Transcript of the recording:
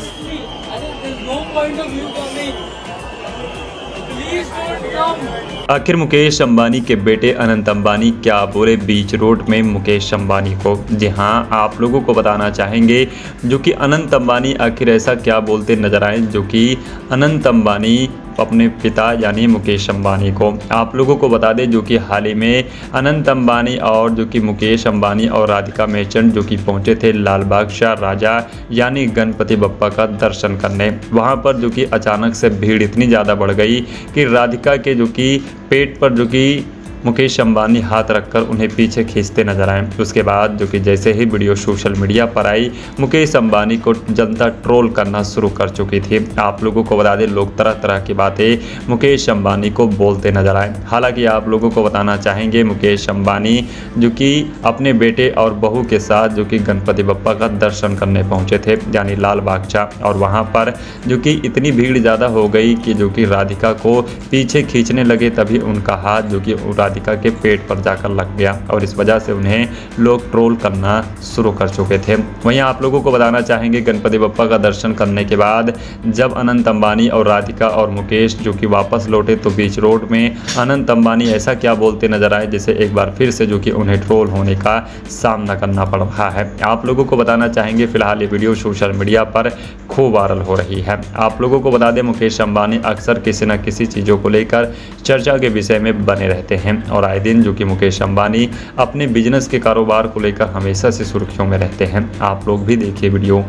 honestly, I think there's no point of view coming. Please don't come. आखिर मुकेश अंबानी के बेटे अनंत अंबानी क्या बोले बीच रोड में मुकेश अंबानी को? जी हाँ आप लोगों को बताना चाहेंगे जो कि अनंत अंबानी आखिर ऐसा क्या बोलते नज़र आए, जो कि अनंत अंबानी अपने पिता यानी मुकेश अंबानी को। आप लोगों को बता दें, जो कि हाल ही में अनंत अंबानी और जो कि मुकेश अंबानी और राधिका मेचन जो कि पहुँचे थे लाल बादशाह राजा यानी गणपति बप्पा का दर्शन करने। वहाँ पर जो कि अचानक से भीड़ इतनी ज़्यादा बढ़ गई कि राधिका के जो कि पेट पर जो कि मुकेश अंबानी हाथ रखकर उन्हें पीछे खींचते नज़र आए। उसके बाद, जो कि जैसे ही वीडियो सोशल मीडिया पर आई, मुकेश अंबानी को जनता ट्रोल करना शुरू कर चुकी थी। आप लोगों को बता दें, लोग तरह तरह की बातें मुकेश अंबानी को बोलते नज़र आए। हालाँकि आप लोगों को बताना चाहेंगे, मुकेश अंबानी जो कि अपने बेटे और बहू के साथ जो कि गणपति बप्पा का दर्शन करने पहुँचे थे, यानी लाल बागचा, और वहाँ पर जो कि इतनी भीड़ ज़्यादा हो गई कि जो कि राधिका को पीछे खींचने लगे, तभी उनका हाथ जो कि राधिका के पेट पर जाकर लग गया और इस वजह से उन्हें लोग ट्रोल करना शुरू कर चुके थे। वहीं आप लोगों को बताना चाहेंगे, गणपति बप्पा का दर्शन करने के बाद जब अनंत अंबानी और राधिका और मुकेश, जो कि वापस लौटे तो बीच रोड में अनंत अंबानी ऐसा क्या बोलते नज़र आए, जिसे एक बार फिर से जो कि उन्हें ट्रोल होने का सामना करना पड़ रहा है। आप लोगों को बताना चाहेंगे, फ़िलहाल ये वीडियो सोशल मीडिया पर खूब वायरल हो रही है। आप लोगों को बता दें, मुकेश अंबानी अक्सर किसी न किसी चीज़ों को लेकर चर्चा के विषय में बने रहते हैं। और आए दिन जो कि मुकेश अंबानी अपने बिज़नेस के कारोबार को लेकर हमेशा से सुर्खियों में रहते हैं। आप लोग भी देखिए वीडियो।